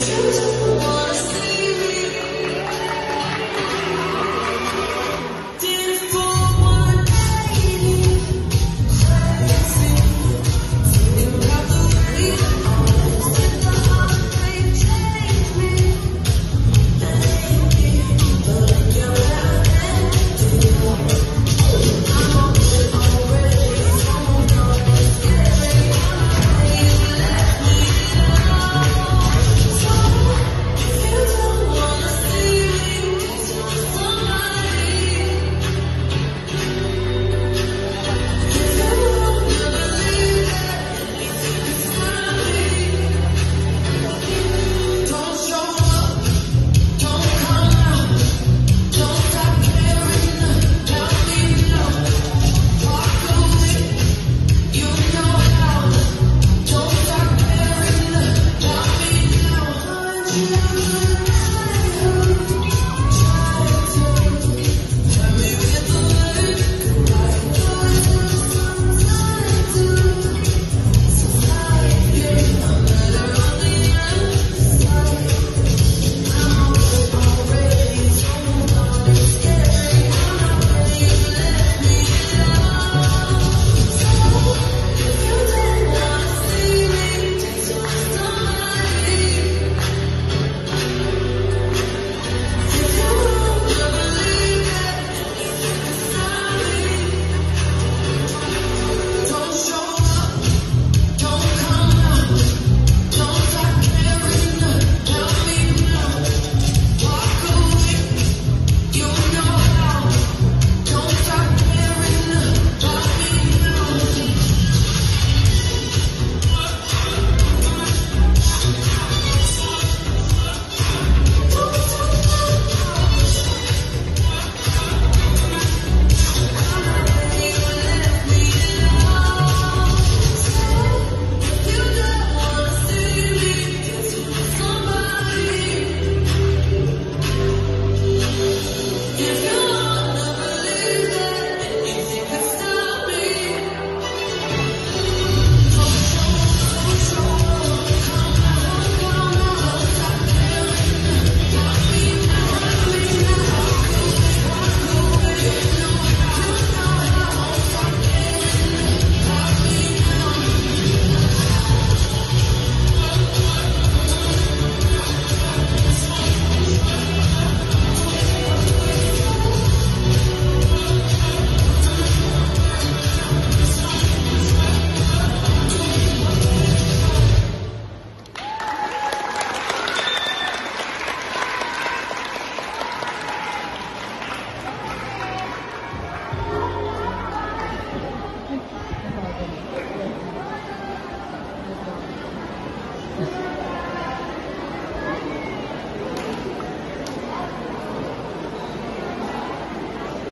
Choose